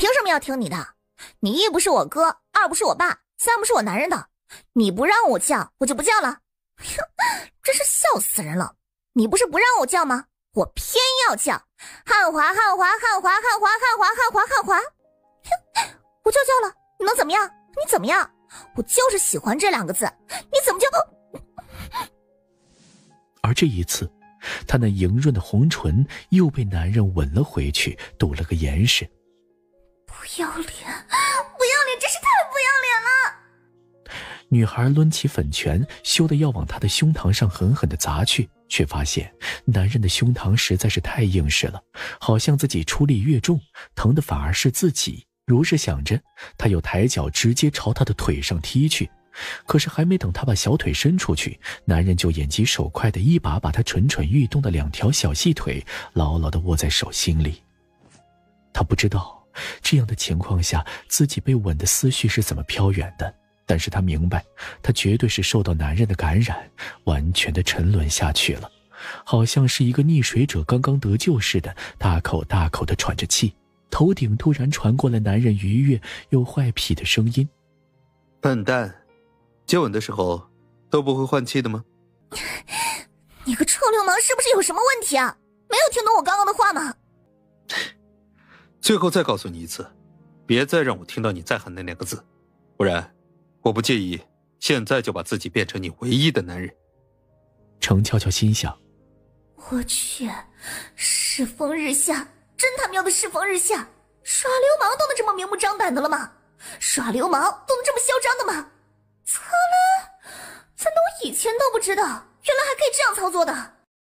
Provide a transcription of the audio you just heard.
凭什么要听你的？你一不是我哥，二不是我爸，三不是我男人的。你不让我叫，我就不叫了。真是笑死人了！你不是不让我叫吗？我偏要叫，汉华汉华汉华汉华汉华汉华汉华。哼，我就叫了，你能怎么样？你怎么样？我就是喜欢这两个字，你怎么就？而这一次，他那莹润的红唇又被男人吻了回去，堵了个严实。不要脸，不要脸，真是太不要脸了！女孩抡起粉拳，羞得要往他的胸膛上狠狠的砸去，却发现男人的胸膛实在是太硬实了，好像自己出力越重，疼的反而是自己。如是想着，他又抬脚直接朝他的腿上踢去。可是还没等他把小腿伸出去，男人就眼疾手快的一把把他蠢蠢欲动的两条小细腿牢牢的握在手心里。他不知道这样的情况下自己被吻的思绪是怎么飘远的，但是他明白，他绝对是受到男人的感染，完全的沉沦下去了，好像是一个溺水者刚刚得救似的，大口大口的喘着气。头顶突然传过来男人愉悦又坏痞的声音：“笨蛋。”接吻的时候都不会换气的吗？你个臭流氓，是不是有什么问题啊？没有听懂我刚刚的话吗？最后再告诉你一次，别再让我听到你再喊那两个字，不然我不介意现在就把自己变成你唯一的男人。程悄悄心想：我去，世风日下，真他喵的世风日下！耍流氓都能这么明目张胆的了吗？耍流氓都能这么嚣张的吗？操了！怎么我以前都不知道，原来还可以这样操作的？